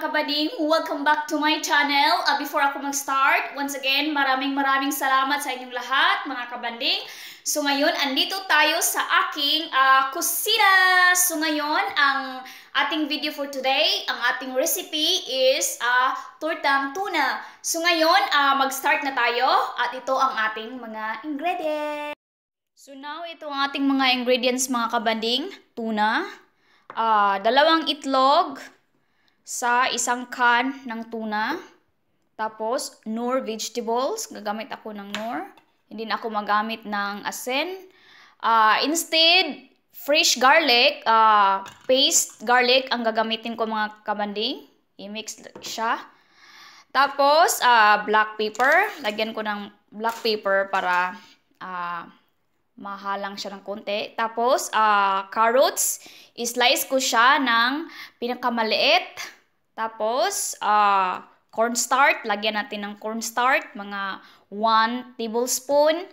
kabading, welcome back to my channel. Uh, before ako mag-start, once again, maraming maraming salamat sa inyong lahat, mga kabanding. So ngayon, andito tayo sa aking uh, kusina. So ngayon, ang ating video for today, ang ating recipe is uh, tortang tuna. So ngayon, uh, mag-start na tayo at ito ang ating mga ingredients. So now, ito ang ating mga ingredients mga kabanding. Tuna, uh, dalawang itlog, sa isang can ng tuna. Tapos, Nor vegetables. Gagamit ako ng Nor. Hindi na ako magamit ng asin. Uh, instead, fresh garlic, uh, paste garlic ang gagamitin ko mga kabanding. I-mix siya. Tapos, uh, black pepper. Lagyan ko ng black pepper para uh, mahalang siya ng konti. Tapos, uh, carrots. I-slice ko siya ng pinakamaliit. Tapos, uh, cornstarch, lagyan natin ng cornstarch, mga 1 tablespoon.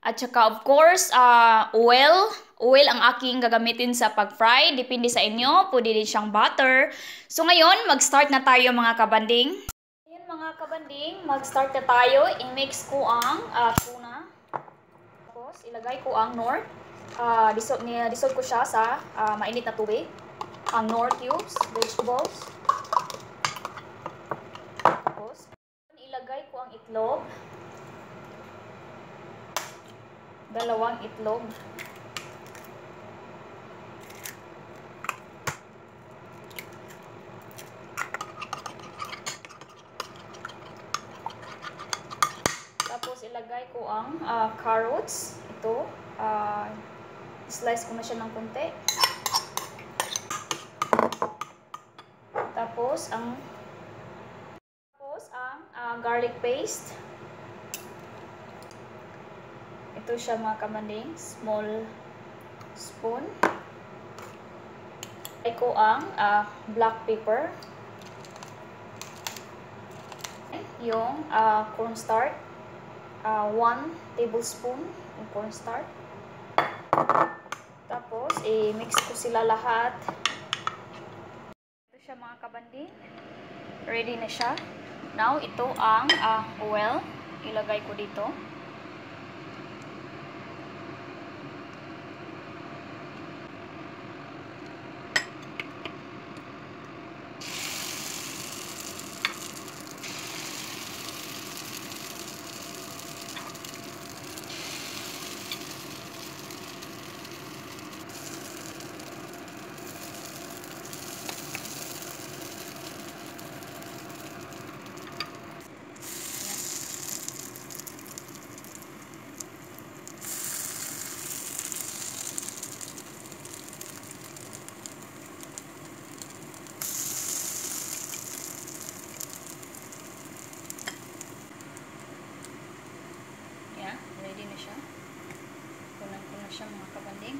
At saka, of course, uh, oil. Oil ang aking gagamitin sa pag-fry. Depende sa inyo. Pwede din siyang butter. So, ngayon, mag-start na tayo mga kabanding. Ngayon, mga kabanding, mag-start na tayo. I-mix ko ang uh, tuna. Tapos, ilagay ko ang nor. Uh, dissolve, dissolve ko siya sa uh, mainit na tubig. Ang nor cubes, vegetables. Itlog. Dalawang itlog. Tapos ilagay ko ang uh, carrots. Ito. Uh, slice ko na siya ng konti. Tapos ang uh, garlic paste. Ito siya mga kamanding, small spoon. Ay ko ang uh, black pepper. Yung uh, cornstarch. Uh, 1 tablespoon yung cornstarch. Tapos, i-mix ko sila lahat. Ito siya mga kabanding. Ready na siya. Now, ito ang uh, oil. Ilagay ko dito. Siya mga kabanding.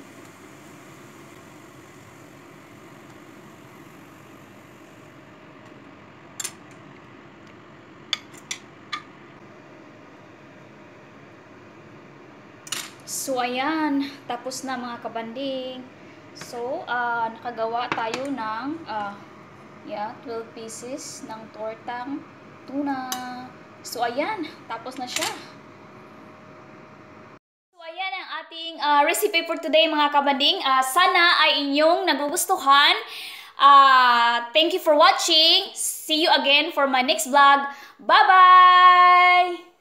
So, ayan. Tapos na mga kabanding. So, uh, nakagawa tayo ng uh, yeah, 12 pieces ng tortang tuna. So, ayan. Tapos na siya ating uh, recipe for today mga kabanding. Uh, sana ay inyong nagugustuhan. Uh, thank you for watching. See you again for my next vlog. Bye-bye!